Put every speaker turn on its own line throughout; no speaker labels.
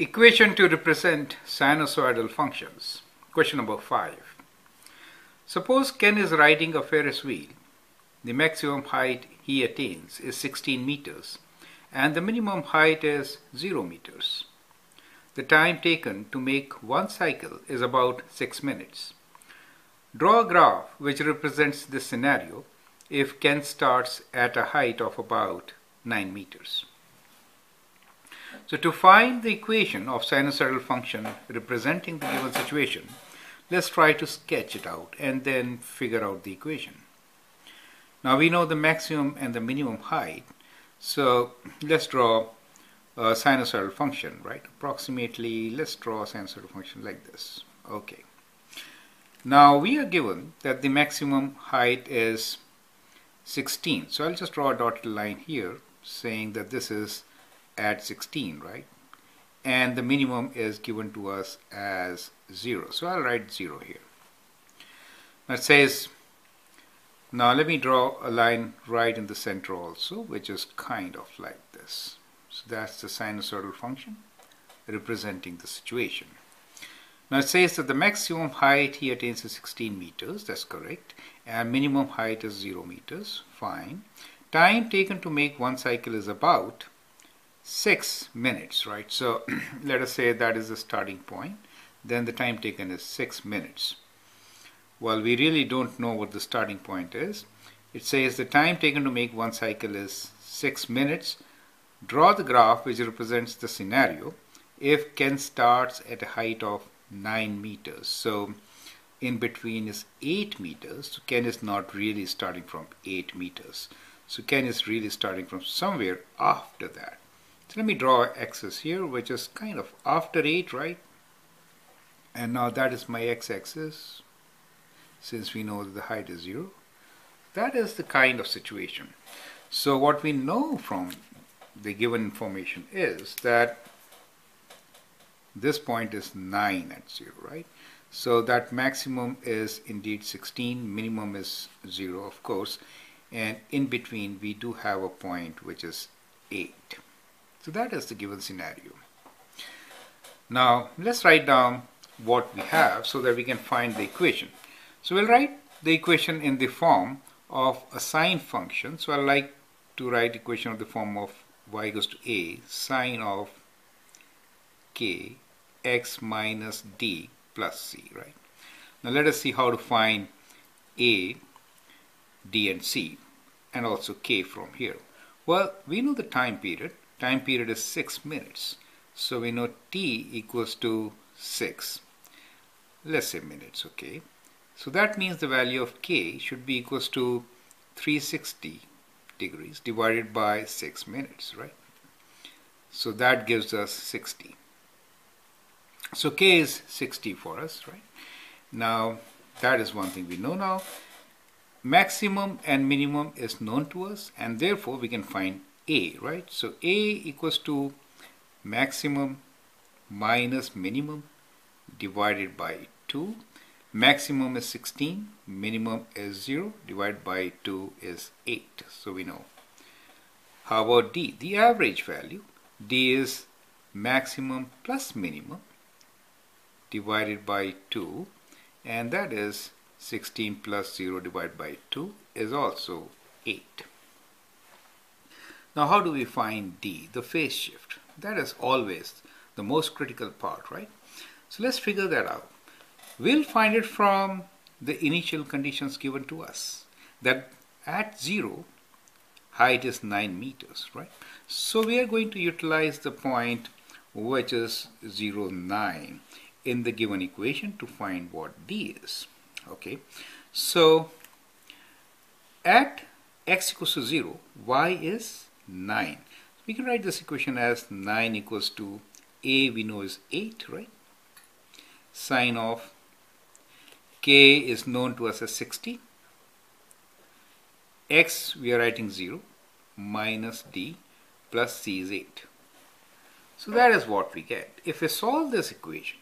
Equation to represent sinusoidal functions. Question number 5. Suppose Ken is riding a Ferris wheel. The maximum height he attains is 16 meters and the minimum height is 0 meters. The time taken to make one cycle is about 6 minutes. Draw a graph which represents this scenario if Ken starts at a height of about 9 meters. So to find the equation of sinusoidal function representing the given situation, let's try to sketch it out and then figure out the equation. Now we know the maximum and the minimum height, so let's draw a sinusoidal function, right? Approximately, let's draw a sinusoidal function like this. Okay. Now we are given that the maximum height is 16. So I'll just draw a dotted line here saying that this is at 16, right? And the minimum is given to us as 0. So I'll write 0 here. Now it says, now let me draw a line right in the center also, which is kind of like this. So that's the sinusoidal function representing the situation. Now it says that the maximum height he attains is 16 meters, that's correct, and minimum height is 0 meters, fine. Time taken to make one cycle is about six minutes, right? So let us say that is the starting point. Then the time taken is six minutes. Well, we really don't know what the starting point is. It says the time taken to make one cycle is six minutes. Draw the graph which represents the scenario if Ken starts at a height of 9 meters. So in between is 8 meters. So Ken is not really starting from 8 meters. So Ken is really starting from somewhere after that. So let me draw axis here, which is kind of after 8, right? And now that is my x-axis, since we know that the height is 0. That is the kind of situation. So what we know from the given information is that this point is 9 at 0, right? So that maximum is indeed 16, minimum is 0, of course, and in between we do have a point which is 8. So that is the given scenario. Now let's write down what we have so that we can find the equation. So we'll write the equation in the form of a sine function. So I like to write equation of the form of y equals to a sine of k x minus d plus c, right? Now let us see how to find a, d and c and also k from here. Well, we know the time period time period is 6 minutes. So we know t equals to 6. Let's say minutes, okay. So that means the value of k should be equals to 360 degrees divided by 6 minutes, right? So that gives us 60. So k is 60 for us, right? Now that is one thing we know now. Maximum and minimum is known to us and therefore we can find a, right? So A equals to maximum minus minimum divided by 2. Maximum is 16, minimum is 0, divided by 2 is 8. So we know. How about D? The average value. D is maximum plus minimum divided by 2 and that is 16 plus 0 divided by 2 is also 8. Now how do we find D, the phase shift? That is always the most critical part, right? So let's figure that out. We'll find it from the initial conditions given to us. That at 0, height is 9 meters, right? So we are going to utilize the point which is 0, 9 in the given equation to find what D is. Okay, so at x equals to 0, y is 9. We can write this equation as 9 equals to a we know is 8, right? Sine of k is known to us as 60. x we are writing 0 minus d plus c is 8. So that is what we get. If we solve this equation,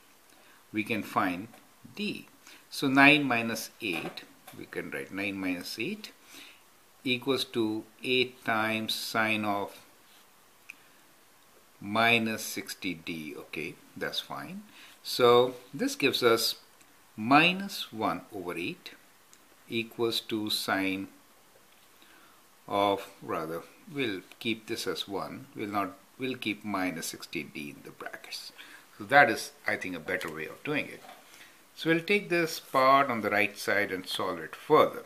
we can find d. So 9 minus 8, we can write 9 minus 8 equals to 8 times sine of minus 60d. Okay, that's fine. So this gives us minus 1 over 8 equals to sine of rather we'll keep this as 1 we'll not we'll keep minus 60d in the brackets so that is I think a better way of doing it so we'll take this part on the right side and solve it further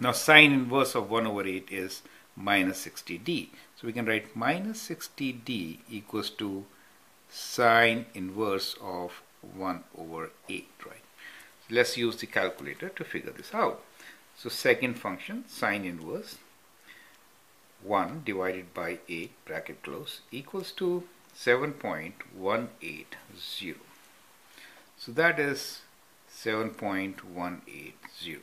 now sine inverse of 1 over 8 is minus 60d so we can write minus 60d equals to sine inverse of 1 over 8 right so let's use the calculator to figure this out so second function sine inverse 1 divided by 8 bracket close equals to 7.180. So that is 7.180.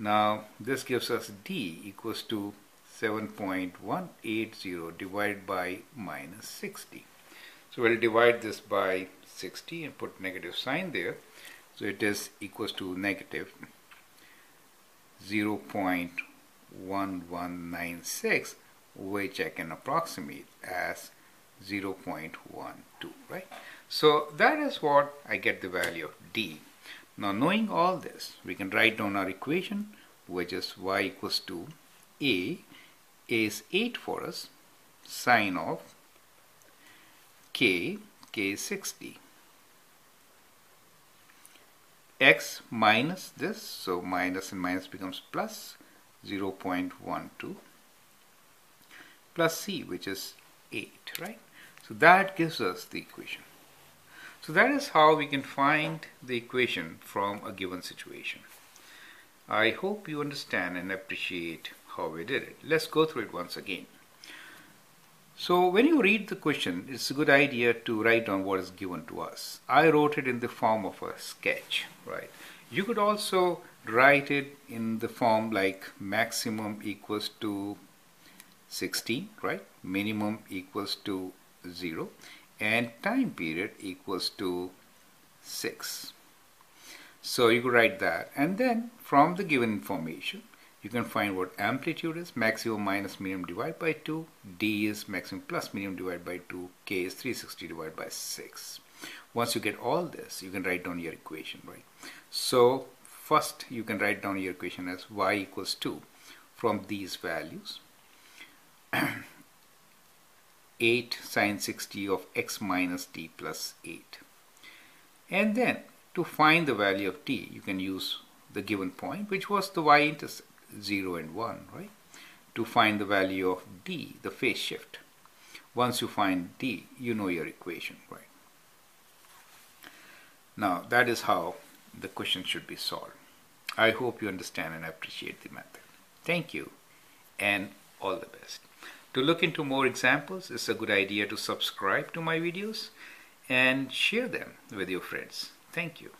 Now this gives us d equals to 7.180 divided by minus 60. So we'll divide this by 60 and put negative sign there. So it is equals to negative 0.1196 which I can approximate as 0.12 right so that is what I get the value of d now knowing all this we can write down our equation which is y equals to a. Is 8 for us sine of k. K 60 x minus this so minus and minus becomes plus 0.12 plus c which is 8 right? So that gives us the equation so that is how we can find the equation from a given situation I hope you understand and appreciate how we did it let's go through it once again so when you read the question, it's a good idea to write down what is given to us. I wrote it in the form of a sketch, right? You could also write it in the form like maximum equals to 16, right? Minimum equals to 0 and time period equals to 6. So you could write that. And then from the given information you can find what amplitude is maximum minus minimum divided by 2 d is maximum plus minimum divided by 2 k is 360 divided by 6 once you get all this you can write down your equation right? So first you can write down your equation as y equals 2 from these values 8 sine 60 of x minus t plus 8 and then to find the value of t, you can use the given point which was the y-intercept 0 and 1, right? To find the value of d, the phase shift. Once you find d, you know your equation, right? Now, that is how the question should be solved. I hope you understand and appreciate the method. Thank you and all the best. To look into more examples, it's a good idea to subscribe to my videos and share them with your friends. Thank you.